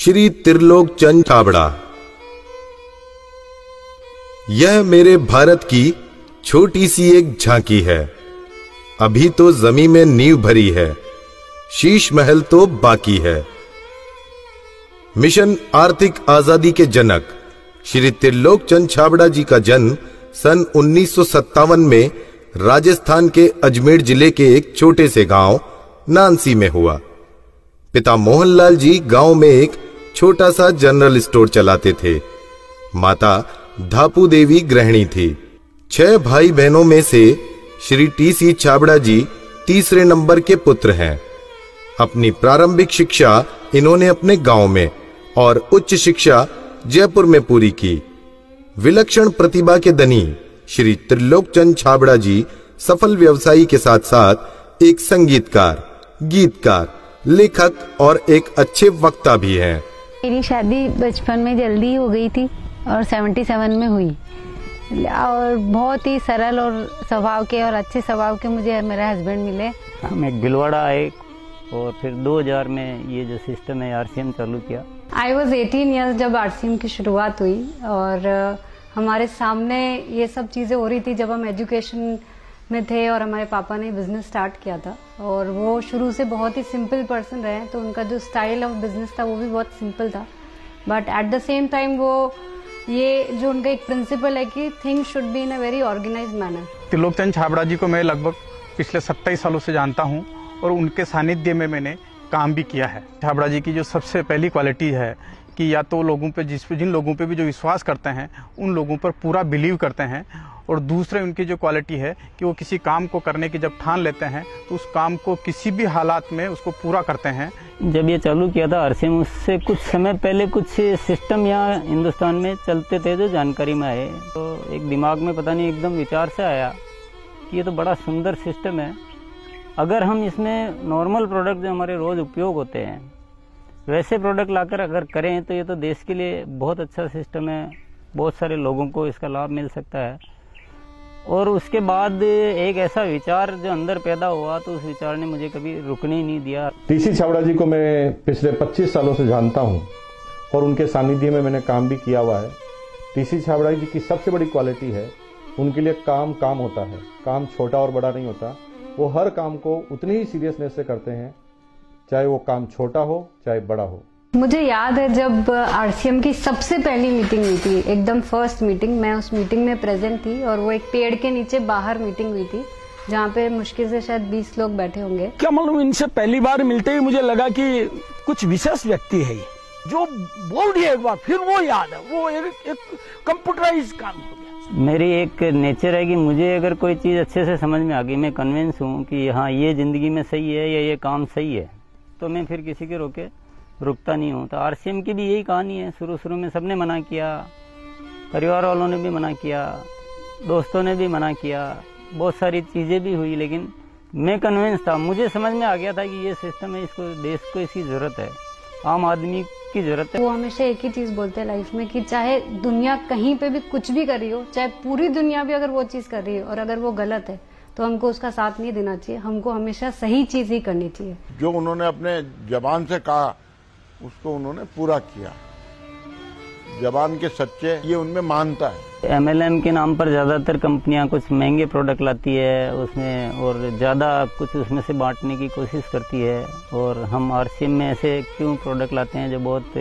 श्री त्रिलोक चंद छाबड़ा। यह मेरे भारत की छोटी सी एक झांकी है। अभी तो जमी में नींव भरी है। शीश महल तो बाकी है। मिशन आर्थिक आज़ादी के जनक, श्री त्रिलोक चंद छाबड़ा जी का जन्म सन उन्नीस सौ सत्तावन में राजस्थान के अजमेर ज़िले के एक छोटे से गाँव नानसी में हुआ। पिता मोहनलाल जी गाँव में एक छोटा सा जनरल स्टोर चलाते थे। माता धापू देवी गृहिणी थी। छह भाई बहनों में से श्री टी सी छाबड़ा जी तीसरे नंबर के पुत्र हैं। अपनी प्रारंभिक शिक्षा इन्होंने अपने गाँव में और उच्च शिक्षा जयपुर में पूरी की। विलक्षण प्रतिभा के धनी श्री त्रिलोक चंद छाबड़ा जी सफल व्यवसायी के साथ साथ एक संगीतकार, गीतकार, लेखक और एक अच्छे वक्ता भी हैं। मेरी शादी बचपन में जल्दी हो गई थी और 77 में हुई। और बहुत ही सरल और स्वभाव के और अच्छे स्वभाव के मुझे मेरे हस्बैंड मिले। हम एक भिलवाड़ा आए और फिर 2000 में ये जो सिस्टम है आरसीएम चालू किया। आई वॉज़ 18 ईयर्स जब आरसीएम की शुरुआत हुई और हमारे सामने ये सब चीज़ें हो रही थी जब हम एजुकेशन में थे और हमारे पापा ने बिज़नेस स्टार्ट किया था। और वो शुरू से बहुत ही सिंपल पर्सन रहे तो उनका जो स्टाइल ऑफ़ बिज़नेस था वो भी बहुत सिंपल था. But at the same time वो, ये जो उनका एक प्रिंसिपल है कि things should be in a very organise manner Trilok Chand Chhabra ji को मैं लगभग पिछले सत्ताईस सालों से जानता हूँ और उनके सानिध्य में मैंने काम भी किया है. छाबड़ा जी की जो सबसे पहली क्वालिटी है कि या तो लोगों पे जिस जिन लोगों पे भी जो विश्वास करते हैं, उन लोगों पर पूरा बिलीव करते हैं। और दूसरे उनकी जो क्वालिटी है कि वो किसी काम को करने की जब ठान लेते हैं तो उस काम को किसी भी हालात में उसको पूरा करते हैं। जब ये चालू किया था आरसीएम उससे कुछ समय पहले कुछ सिस्टम यहाँ हिंदुस्तान में चलते थे जो जानकारी में आए। तो एक दिमाग में पता नहीं, एकदम विचार से आया कि ये तो बड़ा सुंदर सिस्टम है। अगर हम इसमें नॉर्मल प्रोडक्ट जो हमारे रोज़ उपयोग होते हैं वैसे प्रोडक्ट लाकर अगर करें तो ये तो देश के लिए बहुत अच्छा सिस्टम है। बहुत सारे लोगों को इसका लाभ मिल सकता है। और उसके बाद एक ऐसा विचार जो अंदर पैदा हुआ तो उस विचार ने मुझे कभी रुकने ही नहीं दिया। टीसी छावड़ा जी को मैं पिछले 25 सालों से जानता हूँ और उनके सानिध्य में मैंने काम भी किया हुआ है। टीसी छावड़ा जी की सबसे बड़ी क्वालिटी है, उनके लिए काम काम होता है। काम छोटा और बड़ा नहीं होता। वो हर काम को उतनी ही सीरियसनेस से करते हैं चाहे वो काम छोटा हो चाहे बड़ा हो। मुझे याद है जब आरसीएम की सबसे पहली मीटिंग हुई थी एकदम फ़र्स्ट मीटिंग मैं उस मीटिंग में प्रेजेंट थी और वो एक पेड़ के नीचे बाहर मीटिंग हुई थी जहाँ पे मुश्किल से शायद 20 लोग बैठे होंगे। क्या मालूम इनसे पहली बार मिलते ही मुझे लगा कि कुछ विशेष व्यक्ति है ये? जो बोल दिया एक बार फिर वो याद है वो एक, एक कंप्यूटराइज काम हो गया। मेरी एक नेचर है कि मुझे अगर कोई चीज़ अच्छे से समझ में आ गई मैं कन्विंस हूँ कि हाँ ये ज़िंदगी में सही है या ये काम सही है। तो मैं फिर किसी के रोके, रुकता नहीं हूँ। तो आरसीएम की भी यही कहानी है। शुरू शुरू में सबने मना किया, परिवार वालों ने भी मना किया, दोस्तों ने भी मना किया, बहुत सारी चीज़ें भी हुई, लेकिन मैं कन्विंस था, मुझे समझ में आ गया था कि ये सिस्टम है, इसको, देश को इसकी ज़रूरत है, आम आदमी की ज़रूरत है। वो हमेशा एक ही चीज़ बोलते हैं लाइफ में कि चाहे दुनिया कहीं पे भी कुछ भी कर रही हो, चाहे पूरी दुनिया भी अगर वो चीज़ कर रही हो और अगर वो गलत है तो हमको उसका साथ नहीं देना चाहिए। हमको हमेशा सही चीज़ ही करनी चाहिए। जो उन्होंने अपने जबान से कहा, उसको उन्होंने पूरा किया। जबान के सच्चे, ये उनमें मानता है। एमएलएम के नाम पर ज़्यादातर कंपनियाँ कुछ महँगे प्रोडक्ट लाती है, उसमें और ज़्यादा कुछ उसमें से बांटने की कोशिश करती है। और हम आरसीएम में ऐसे क्यों प्रोडक्ट लाते हैं जो बहुत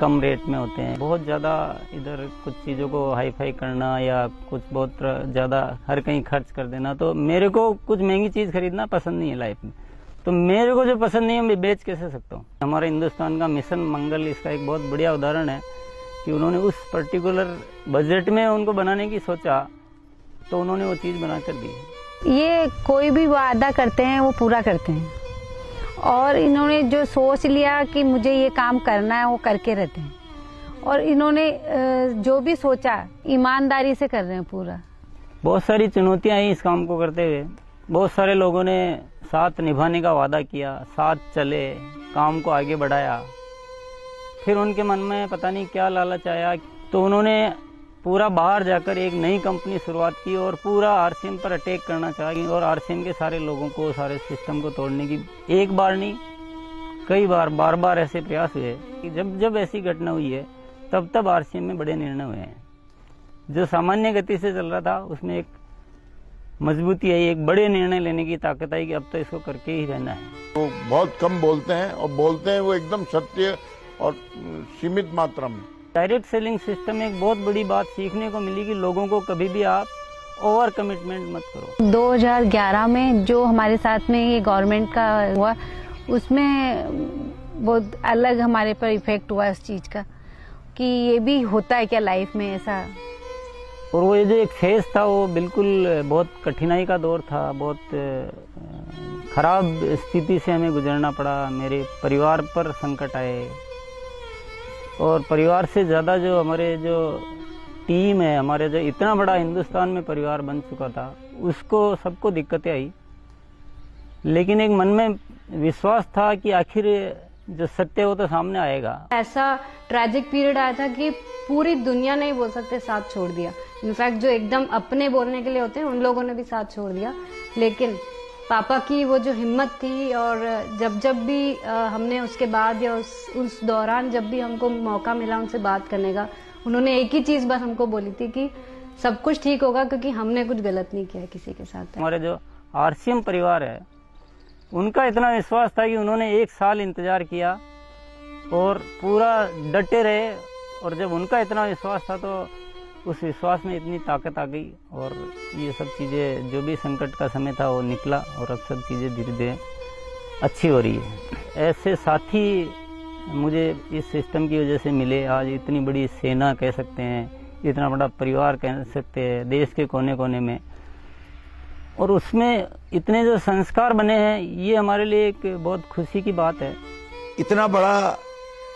कम रेट में होते हैं? बहुत ज़्यादा इधर कुछ चीज़ों को हाई फाई करना या कुछ बहुत ज़्यादा हर कहीं खर्च कर देना तो मेरे को कुछ महँगी चीज़ खरीदना पसंद नहीं है लाइफ में। तो मेरे को जो पसंद नहीं है, मैं बेच कैसे सकता हूँ? हमारे हिंदुस्तान का मिशन मंगल इसका एक बहुत बढ़िया उदाहरण है। कि उन्होंने उस पर्टिकुलर बजट में उनको बनाने की सोचा तो उन्होंने वो चीज़ बना कर दी। ये कोई भी वादा करते हैं वो पूरा करते हैं। और इन्होंने जो सोच लिया कि मुझे ये काम करना है वो करके रहते हैं। और इन्होंने जो भी सोचा ईमानदारी से कर रहे हैं पूरा। बहुत सारी चुनौतियाँ आई इस काम को करते हुए। बहुत सारे लोगों ने साथ निभाने का वादा किया साथ चले काम को आगे बढ़ाया। फिर उनके मन में पता नहीं क्या लालच आया। तो उन्होंने पूरा बाहर जाकर एक नई कंपनी शुरुआत की और पूरा आरसीएम पर अटैक करना चाहिए और आरसीएम के सारे लोगों को, सारे सिस्टम को तोड़ने की एक बार नहीं, कई बार बार बार ऐसे प्रयास हुए जब जब ऐसी घटना हुई है, तब तब आरसीएम में बड़े निर्णय हुए हैं। जो सामान्य गति से चल रहा था, उसमें एक मजबूती आई, एक बड़े निर्णय लेने की ताकत आई कि अब तो इसको करके ही रहना है। वो बहुत कम बोलते हैं और बोलते हैं वो एकदम सत्य और सीमित मात्रा में। डायरेक्ट सेलिंग सिस्टम एक बहुत बड़ी बात सीखने को मिली कि लोगों को कभी भी आप ओवर कमिटमेंट मत करो। 2011 में जो हमारे साथ में ये गवर्नमेंट का हुआ उसमें बहुत अलग हमारे पर इफ़ेक्ट हुआ इस चीज़ का कि ये भी होता है क्या लाइफ में ऐसा? और वो ये जो एक फ़ेज़ था वो बिल्कुल बहुत कठिनाई का दौर था बहुत खराब स्थिति से हमें गुजरना पड़ा मेरे परिवार पर संकट आए। और परिवार से ज़्यादा जो हमारे जो टीम है, हमारे जो इतना बड़ा हिंदुस्तान में परिवार बन चुका था, उसको सबको दिक्कतें आई। लेकिन एक मन में विश्वास था कि आखिर जो सत्य वो तो सामने आएगा। ऐसा ट्रैजिक पीरियड आया था कि पूरी दुनिया ने ही बोल सकते साथ छोड़ दिया। इनफैक्ट जो एकदम अपने बोलने के लिए होते हैं, उन लोगों ने भी साथ छोड़ दिया। लेकिन पापा की वो जो हिम्मत थी और जब जब भी हमने उसके बाद या उस उस दौरान जब भी हमको मौका मिला उनसे बात करने का, उन्होंने एक ही चीज़ बस हमको बोली थी कि सब कुछ ठीक होगा क्योंकि हमने कुछ गलत नहीं किया किसी के साथ। हमारे जो आरसीएम परिवार है, उनका इतना विश्वास था कि उन्होंने एक साल इंतज़ार किया और पूरा डटे रहे और जब उनका इतना विश्वास था तो उस विश्वास में इतनी ताकत आ गई और ये सब चीज़ें, जो भी संकट का समय था, वो निकला और अब सब चीज़ें धीरे धीरे अच्छी हो रही है। ऐसे साथी मुझे इस सिस्टम की वजह से मिले। आज इतनी बड़ी सेना कह सकते हैं, इतना बड़ा परिवार कह सकते हैं, देश के कोने कोने में। और उसमें इतने जो संस्कार बने हैं, ये हमारे लिए एक बहुत खुशी की बात है। इतना बड़ा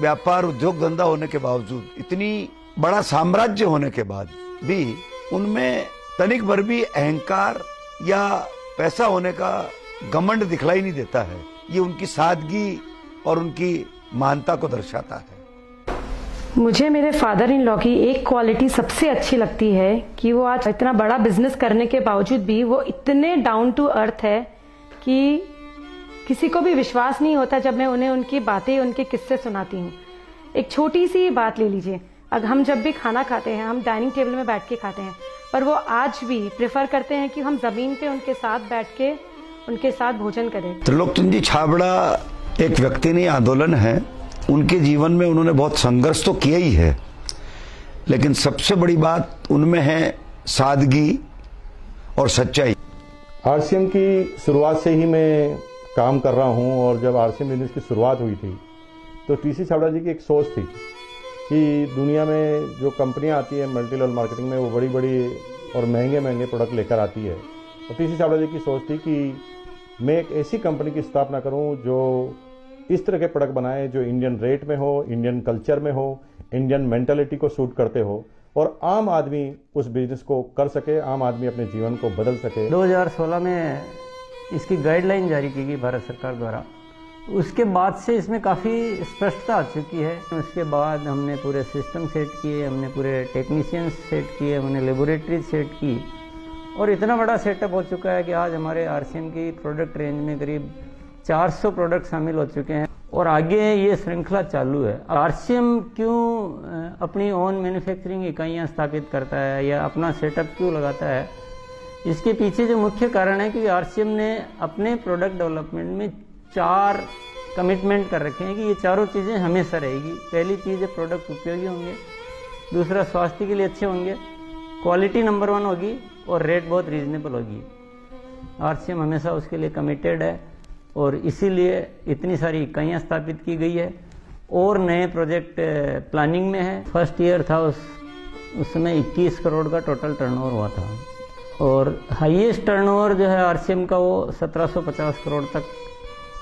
व्यापार, उद्योग धंधा होने के बावजूद, इतनी बड़ा साम्राज्य होने के बाद भी उनमें तनिक भर भी अहंकार या पैसा होने का घमंड दिखलाई नहीं देता है। ये उनकी सादगी और उनकी मानता को दर्शाता है। मुझे मेरे फादर इन लॉ की एक क्वालिटी सबसे अच्छी लगती है कि वो आज इतना बड़ा बिज़नेस करने के बावजूद भी वो इतने डाउन टू अर्थ है कि किसी को भी विश्वास नहीं होता जब मैं उन्हें उनकी बातें, उनके किस्से सुनाती हूँ। एक छोटी सी बात ले लीजिए। अगर हम जब भी खाना खाते हैं हम डाइनिंग टेबल में बैठ के खाते हैं पर वो आज भी प्रेफर करते हैं कि हम ज़मीन पे उनके साथ बैठ के उनके साथ भोजन करें। त्रिलोकचंद जी छाबड़ा एक व्यक्ति नहीं आंदोलन है। उनके जीवन में उन्होंने बहुत संघर्ष तो किया ही है। लेकिन सबसे बड़ी बात उनमें है सादगी और सच्चाई। आरसीएम की शुरुआत से ही मैं काम कर रहा हूँ और जब आरसीएम बिज़नेस की शुरुआत हुई थी तो टीसी छाबड़ा जी की एक सोच थी। कि दुनिया में जो कंपनियाँ आती है मल्टी लेवल मार्केटिंग में, वो बड़ी बड़ी और महँगे महँगे प्रोडक्ट लेकर आती है। और टीसी छाबड़ा जी की सोच थी कि मैं एक ऐसी कंपनी की स्थापना करूँ जो इस तरह के प्रोडक्ट बनाए, जो इंडियन रेट में हो इंडियन कल्चर में हो इंडियन मेंटालिटी को सूट करते हो और आम आदमी उस बिज़नेस को कर सके, आम आदमी अपने जीवन को बदल सके। 2016 में इसकी गाइडलाइन जारी की गई भारत सरकार द्वारा। उसके बाद से इसमें काफ़ी स्पष्टता आ चुकी है। उसके बाद हमने पूरे सिस्टम सेट किए, हमने पूरे टेक्नीशियंस सेट किए, हमने लेबोरेटरी सेट की। और इतना बड़ा सेटअप हो चुका है कि आज हमारे आरसीएम की प्रोडक्ट रेंज में करीब 400 प्रोडक्ट शामिल हो चुके हैं। और आगे ये श्रृंखला चालू है। आरसीएम क्यों अपनी ओन मैन्युफैक्चरिंग इकाइयाँ स्थापित करता है या अपना सेटअप क्यों लगाता है? इसके पीछे जो मुख्य कारण है कि आरसीएम ने अपने प्रोडक्ट डेवलपमेंट में चार कमिटमेंट कर रखे हैं कि ये चारों चीज़ें हमेशा रहेगी। पहली चीज़ है प्रोडक्ट उपयोगी होंगे। दूसरा, स्वास्थ्य के लिए अच्छे होंगे। क्वालिटी नंबर वन होगी और रेट बहुत रीजनेबल होगी। आरसीएम हमेशा उसके लिए कमिटेड है और इसीलिए इतनी सारी इकाइयाँ स्थापित की गई है और नए प्रोजेक्ट प्लानिंग में है। फ़र्स्ट ईयर था उस उस समय 21 करोड़ का टोटल टर्नओवर हुआ था। और हाईएस्ट टर्नओवर जो है आरसीएम का वो 1750 करोड़ तक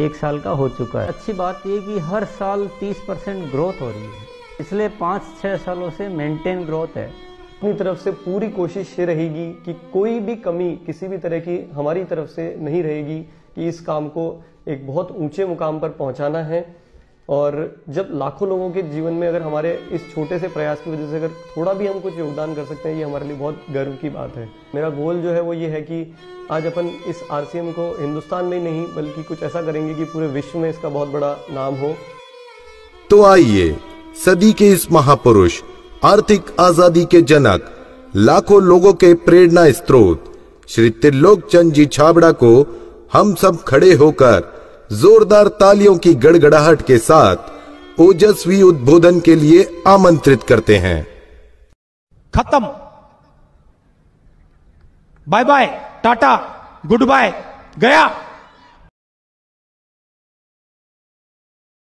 एक साल का हो चुका है। अच्छी बात ये कि हर साल 30 परसेंट ग्रोथ हो रही है। पिछले पाँच छः सालों से मेंटेन ग्रोथ है। अपनी तरफ़ से पूरी कोशिश ये रहेगी कि कोई भी कमी किसी भी तरह की हमारी तरफ़ से नहीं रहेगी कि इस काम को एक बहुत ऊँचे मुकाम पर पहुंचाना है। और जब लाखों लोगों के जीवन में अगर हमारे इस छोटे से प्रयास की वजह से अगर थोड़ा भी हम कुछ योगदान कर सकते हैं, ये हमारे लिए बहुत गर्व की बात है। मेरा गोल जो है वो ये है कि आज अपन इस आरसीएम को हिंदुस्तान में नहीं, बल्कि कुछ ऐसा करेंगे कि पूरे विश्व में इसका बहुत बड़ा नाम हो। तो आइए, सदी के इस महापुरुष, आर्थिक आज़ादी के जनक, लाखों लोगों के प्रेरणा स्त्रोत श्री त्रिलोक चंद जी छाबड़ा को हम सब खड़े होकर जोरदार तालियों की गड़गड़ाहट के साथ ओजस्वी उद्बोधन के लिए आमंत्रित करते हैं। खत्म। Bye bye tata good bye गया।